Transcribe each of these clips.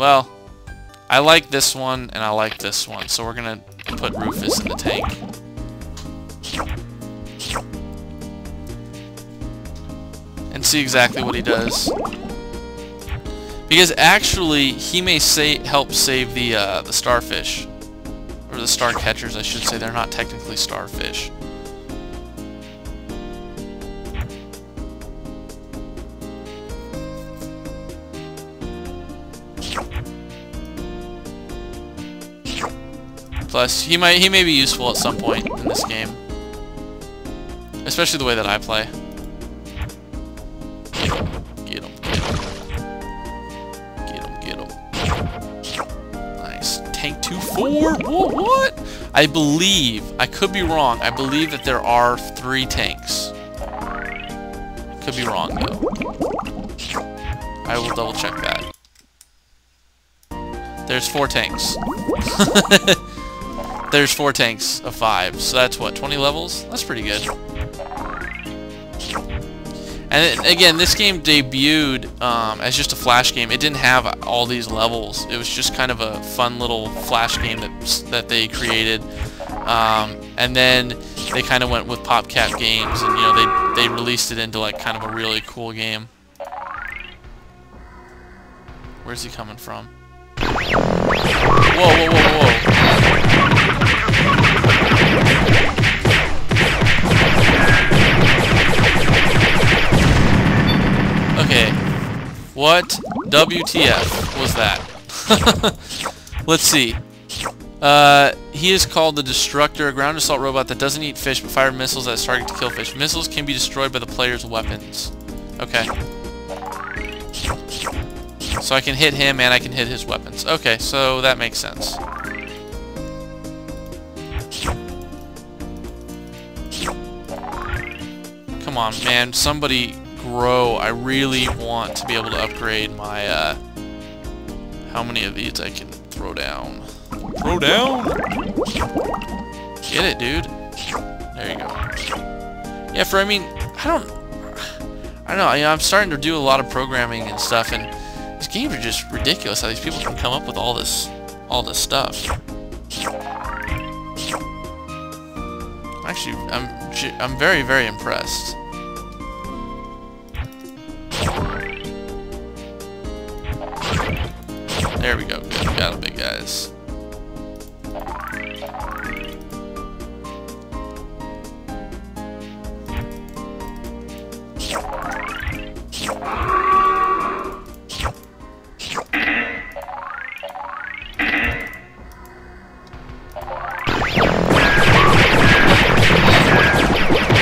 Well, I like this one, and I like this one, so we're gonna put Rufus in the tank. And see exactly what he does. Because actually, he may say help save the uh, the starfish. Or the star catchers, I should say. They're not technically starfish. Plus, he might he may be useful at some point in this game. Especially the way that I play. Get him, get him, get him. Get him. Nice. Tank 2-4? Whoa, what? I believe, I could be wrong, I believe that there are three tanks. Could be wrong, though. I will double check that. There's four tanks. There's four tanks of five, so that's what, 20 levels? That's pretty good. And again, this game debuted um, as just a flash game. It didn't have all these levels. It was just kind of a fun little flash game that that they created. Um, and then they kind of went with PopCap games, and you know they they released it into like kind of a really cool game. Where's he coming from? Whoa, whoa, whoa, whoa! Okay. What WTF was that? Let's see. Uh, he is called the Destructor, a ground assault robot that doesn't eat fish but fires missiles that target to kill fish. Missiles can be destroyed by the player's weapons. Okay. So I can hit him and I can hit his weapons. Okay, so that makes sense. Come on, man. Somebody grow. I really want to be able to upgrade my, uh... How many of these I can throw down? Throw down! Get it, dude. There you go. Yeah, for, I mean, I don't... I don't know, you know, I'm starting to do a lot of programming and stuff, and these games are just ridiculous how these people can come up with all this, all this stuff. Actually, I'm, I'm very, very impressed. There we go. Good. Got him, big guys.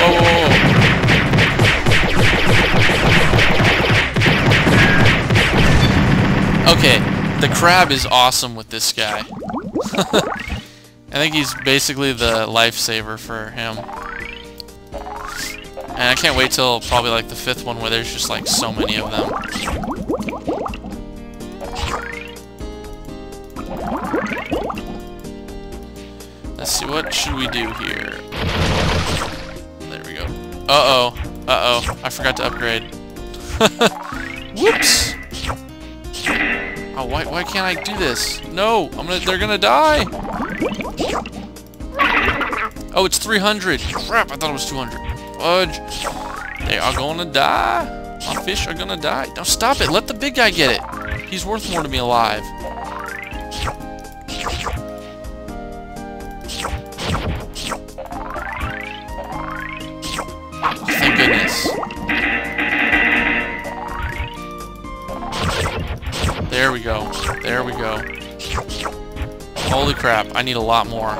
Oh. Okay, the crab is awesome with this guy. I think he's basically the lifesaver for him. And I can't wait till probably like the fifth one where there's just like so many of them. Let's see, what should we do here? There we go. Uh-oh. Uh-oh. I forgot to upgrade. Whoops! Oh, why, why can't I do this? No! I'm gonna- they're gonna die! Oh, it's 300! Crap, I thought it was 200. Fudge! They are gonna die! My fish are gonna die. Now stop it! Let the big guy get it! He's worth more to me alive. There we go. Holy crap, I need a lot more.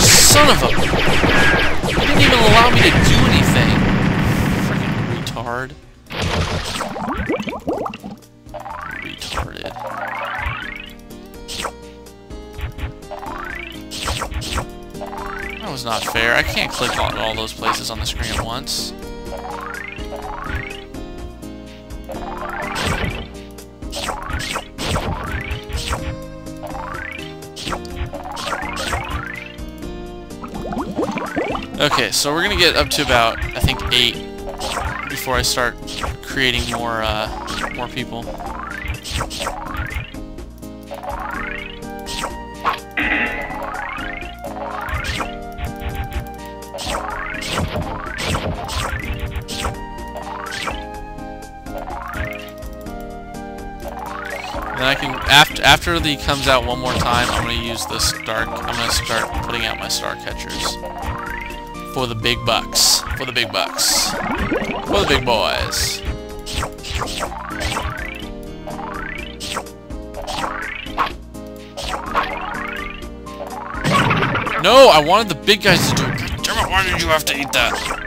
Son of a... You didn't even allow me to I can't click all, all those places on the screen at once. Okay, so we're gonna get up to about, I think, eight before I start creating more, uh, more people. Then I can after after the comes out one more time, I'm gonna use the star. I'm gonna start putting out my star catchers for the big bucks. For the big bucks. For the big boys. No, I wanted the big guys to do it. Damn it, why did you have to eat that?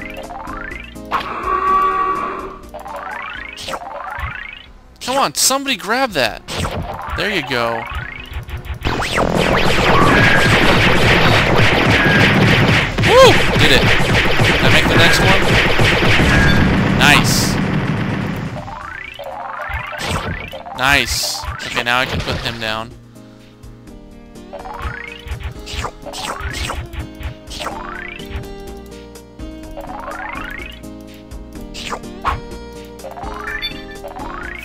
Come on, somebody grab that. There you go. Woo! Did it. Can I make the next one? Nice. Nice. Okay, now I can put him down.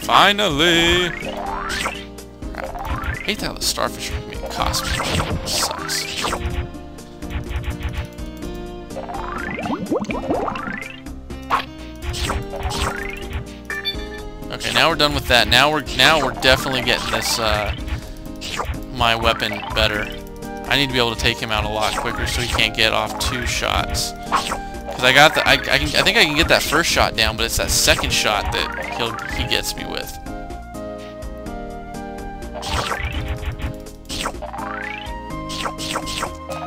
Finally! I hate how the starfish are being cost me. Sucks. Okay, now we're done with that. Now we're now we're definitely getting this uh, my weapon better. I need to be able to take him out a lot quicker so he can't get off two shots. Cause I got the I, I can I think I can get that first shot down, but it's that second shot that he'll he gets me with.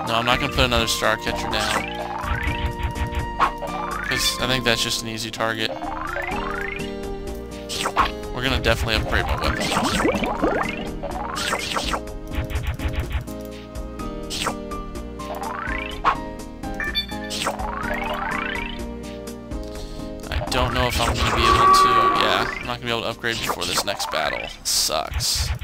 No, I'm not gonna put another star catcher down. Cause I think that's just an easy target. We're gonna definitely upgrade my weapon. Know if I'm to be able to... Yeah, I'm not to be able to upgrade before this next battle. Sucks. Come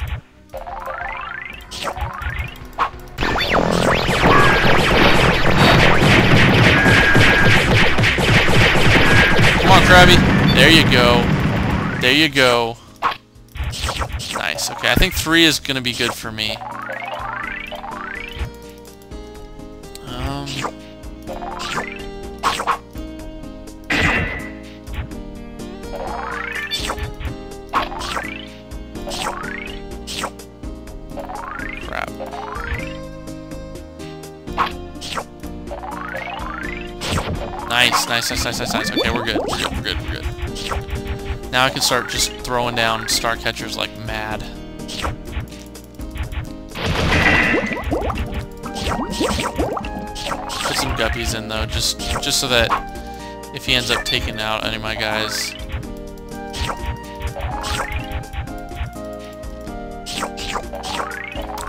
on, Krabby. There you go. There you go. Nice. Okay, I think three is to be good for me. Nice, nice, nice, nice, nice, nice. Okay, we're good. We're good, we're good. Now I can start just throwing down star catchers like mad. Put some guppies in though, just just so that if he ends up taking out any of my guys.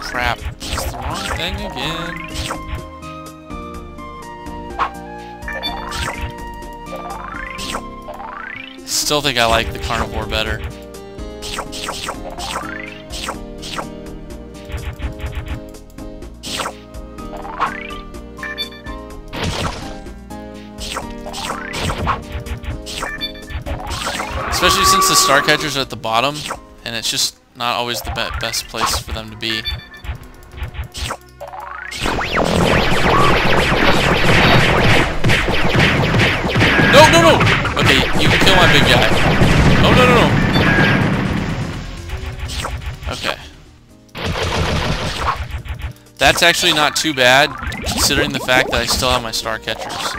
Crap, that's the wrong thing again. Still think I like the carnivore better. Especially since the star catchers are at the bottom, and it's just not always the be best place for them to be. No, no, no! Okay, you can kill my big guy. Oh, no, no, no. Okay. That's actually not too bad, considering the fact that I still have my star catchers.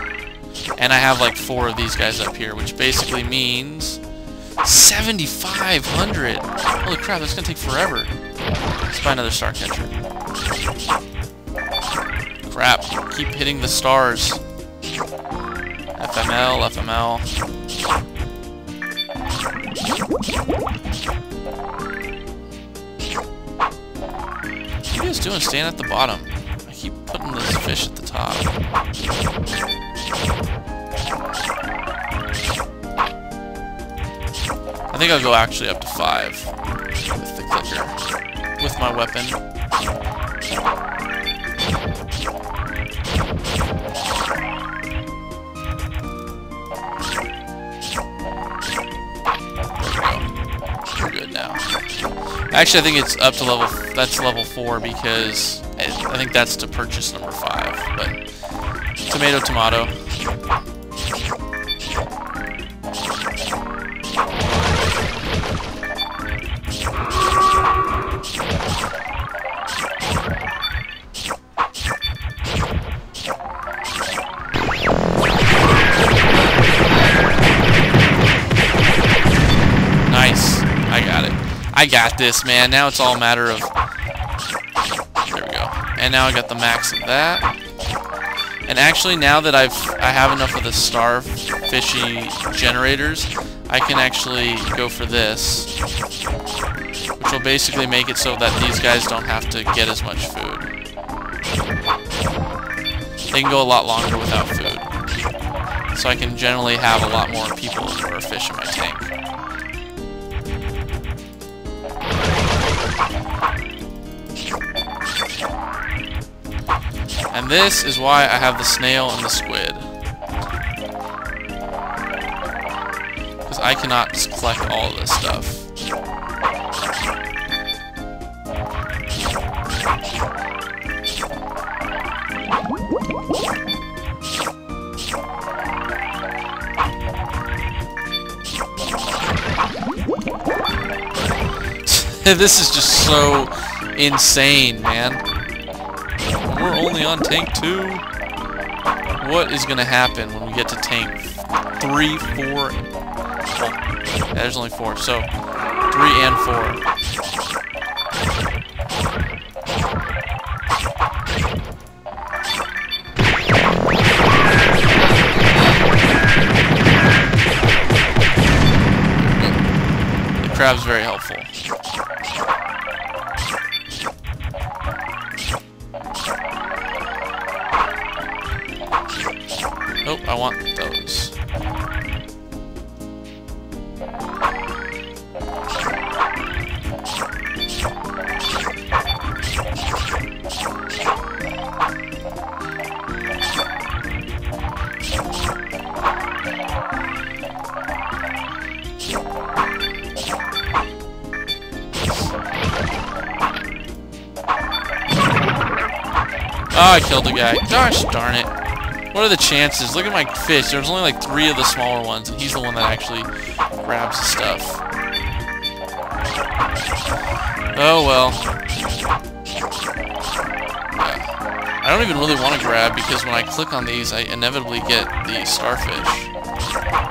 And I have like four of these guys up here, which basically means 7,500! Holy crap, that's gonna take forever. Let's buy another star catcher. Crap, keep hitting the stars. FML, FML. What are you guys doing staying at the bottom? I keep putting this fish at the top. I think I'll go actually up to five with the clicker, with my weapon. Actually, I think it's up to level, that's level four because I think that's to purchase number five, but tomato, tomato. I got this, man. Now it's all a matter of... There we go. And now I got the max of that. And actually, now that I've I have enough of the starfishy generators, I can actually go for this, which will basically make it so that these guys don't have to get as much food. They can go a lot longer without food. So I can generally have a lot more people or fish in my tank. And this is why I have the snail and the squid. Because I cannot just collect all this stuff. this is just so insane, man. We're only on tank 2. What is going to happen when we get to tank 3, 4... Oh, there's only 4. So, 3 and 4. Hmm. Crab's very helpful. Oh, I killed a guy. Gosh darn it. What are the chances? Look at my fish. There's only like three of the smaller ones, and he's the one that actually grabs the stuff. Oh well. Yeah. I don't even really want to grab because when I click on these, I inevitably get the starfish.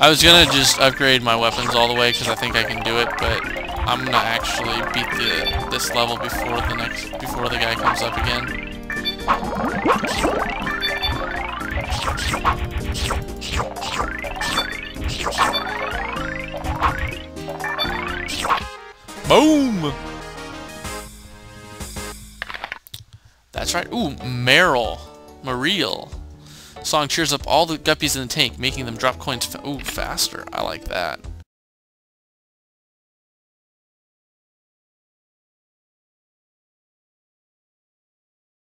I was gonna just upgrade my weapons all the way because I think I can do it, but I'm gonna actually beat the this level before the next before the guy comes up again. Boom! That's right. Ooh, Meryl. Mariel. Song cheers up all the guppies in the tank, making them drop coins fa ooh, faster. I like that.